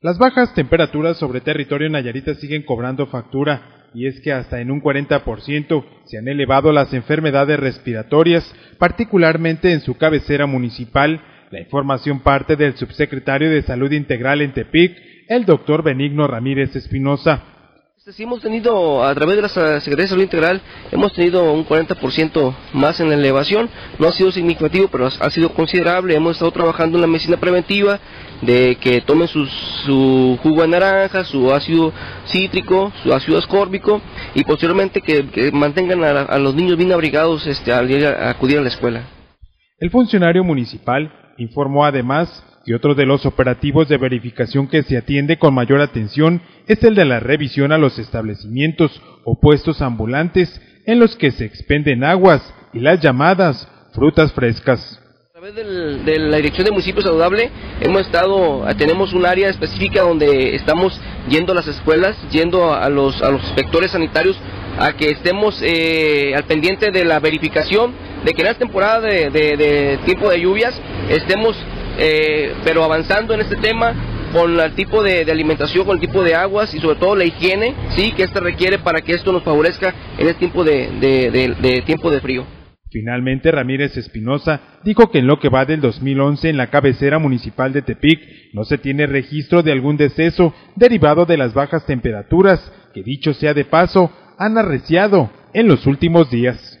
Las bajas temperaturas sobre territorio nayarita siguen cobrando factura, y es que hasta en un 40% se han elevado las enfermedades respiratorias, particularmente en su cabecera municipal. La información parte del subsecretario de Salud Integral en Tepic, el doctor Benigno Ramírez Espinosa. Sí, hemos tenido, a través de la Secretaría de Salud Integral, hemos tenido un 40% más en la elevación. No ha sido significativo, pero ha sido considerable. Hemos estado trabajando en la medicina preventiva, de que tomen su, jugo de naranja, su ácido cítrico, su ácido ascórbico y posteriormente que, mantengan a, los niños bien abrigados este, al a acudir a la escuela. El funcionario municipal informó además que otro de los operativos de verificación que se atiende con mayor atención es el de la revisión a los establecimientos o puestos ambulantes en los que se expenden aguas y las llamadas frutas frescas. A través de la Dirección de Municipio Saludable hemos estado, tenemos un área específica donde estamos yendo a las escuelas, yendo a los, a los inspectores sanitarios a que estemos eh, al pendiente de la verificación de que en esta temporada de, tiempo de lluvias estemos eh, pero avanzando en este tema con el tipo de, alimentación, con el tipo de aguas y sobre todo la higiene, sí, que este requiere para que esto nos favorezca en este tiempo de tiempo de frío. Finalmente, Ramírez Espinosa dijo que en lo que va del 2011 en la cabecera municipal de Tepic no se tiene registro de algún deceso derivado de las bajas temperaturas que, dicho sea de paso, han arreciado en los últimos días.